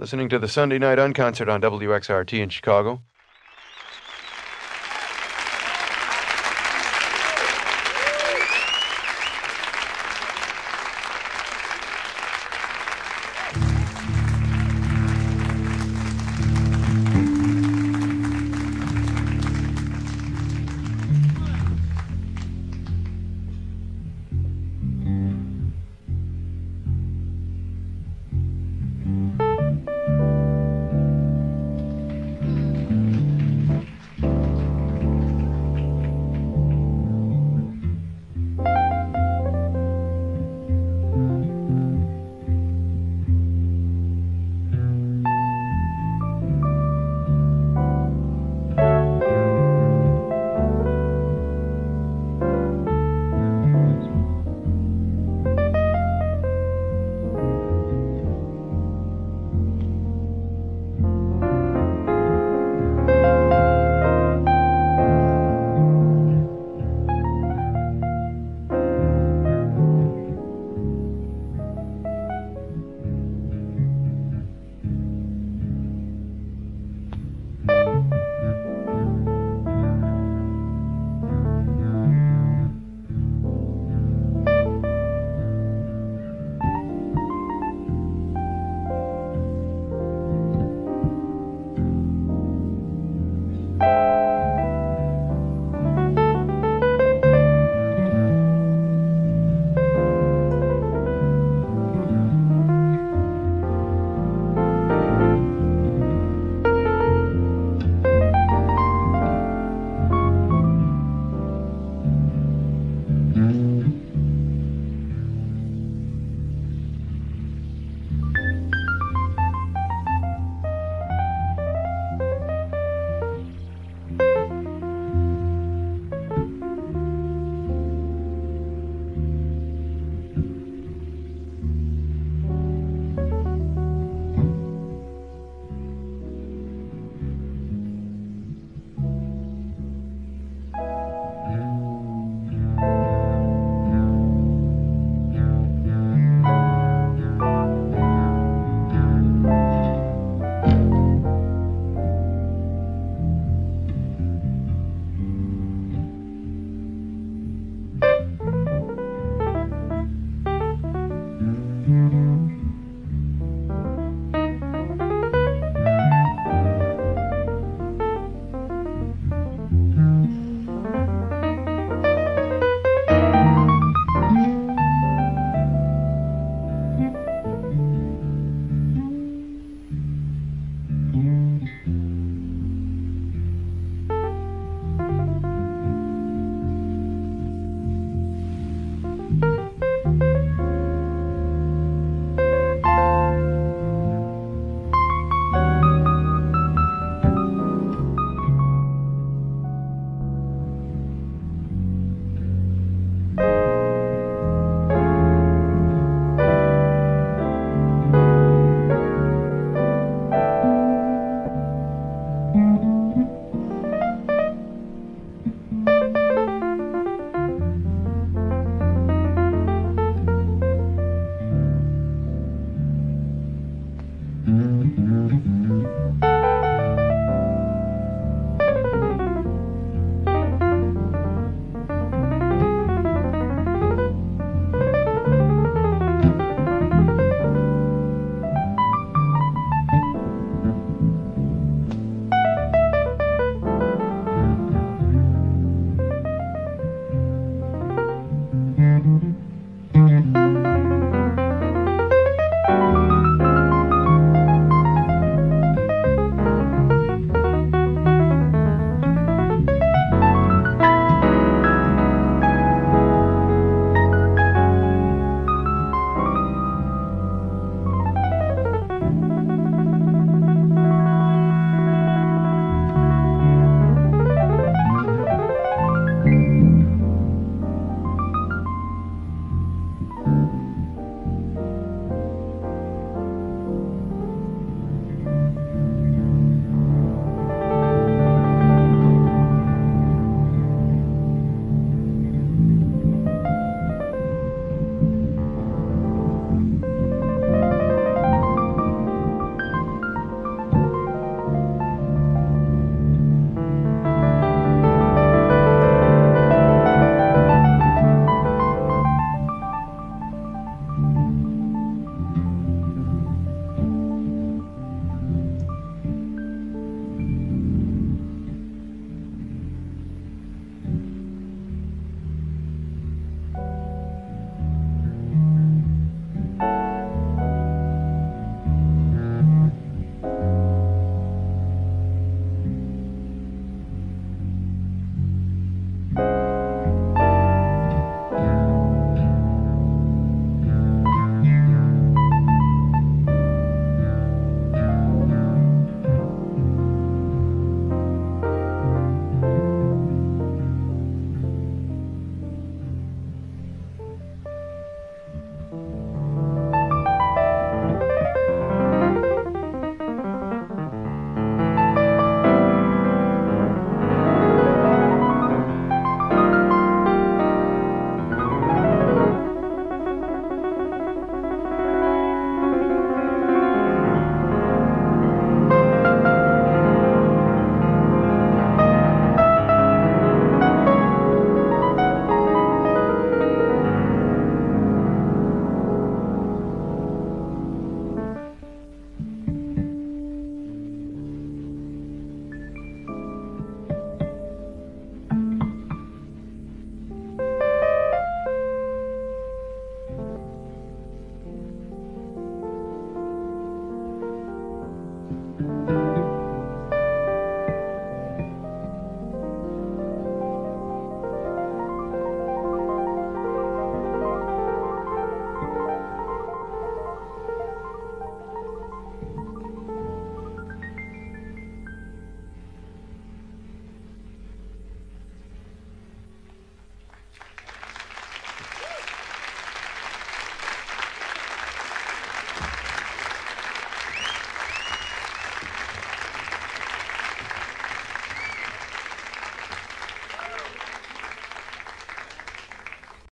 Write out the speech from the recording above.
listening to the Sunday Night Unconcert on WXRT in Chicago.